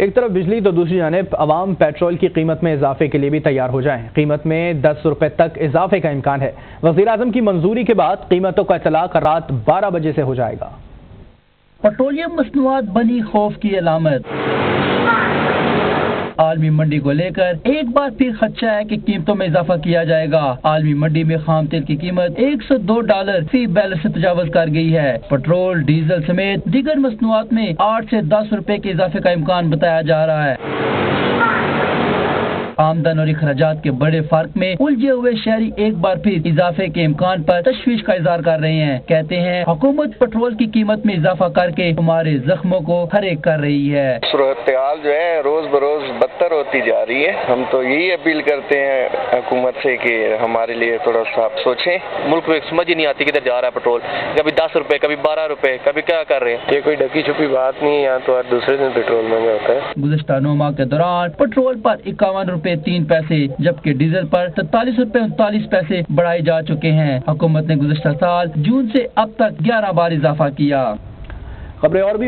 एक तरफ़ बिजली तो दूसरी जानब आवाम पेट्रोल की कीमत में इजाफे के लिए भी तैयार हो जाएँ। कीमत में दस रुपए तक इजाफे का इम्कान है। वजी अजम की मंजूरी के बाद कीमतों का इतलाक रात बारह बजे से हो जाएगा। पेट्रोलियम मसनूआत बनी खौफ की अलामत। आलमी मंडी को लेकर एक बार फिर खदशा है की कीमतों में इजाफा किया जाएगा। आलमी मंडी में खाम तेल की कीमत 102 डॉलर फ़ी बैल ऐसी तजावज कर गई है। पेट्रोल, डीजल समेत दीगर मसनूआत में आठ ऐसी दस रुपए के इजाफे का इम्कान बताया जा रहा है। आमदन और अखराज के बड़े फ़र्क में उलझे हुए शहरी एक बार फिर इजाफे के इम्कान पर तशवीश का इजहार कर रहे हैं। कहते हैं, हुकूमत पेट्रोल की कीमत में इजाफा करके हमारे जख्मों को हरे कर रही है। सूरत जो है, रोज बरोज बदतर होती जा रही है। हम तो यही अपील करते हैं हुकूमत से कि हमारे लिए थोड़ा सा आप सोचें। मुल्क में समझ ही नहीं आती किधर जा रहा है पेट्रोल। कभी दस रुपए कभी बारह रुपए कभी क्या कर रहे हैं? ये कोई ढकी छुपी बात नहीं है यहाँ तो हर दूसरे दिन पेट्रोल महँगा होता है। गुजशत नौ माह के दौरान पेट्रोल पर इक्यावन रूपए तीन पैसे जबकि डीजल पर सैतालीस रूपए उनतालीस पैसे बढ़ाए जा चुके हैं। हुकूमत ने गुजशत साल जून से अब तक ग्यारह बार इजाफा किया। खबरें और भी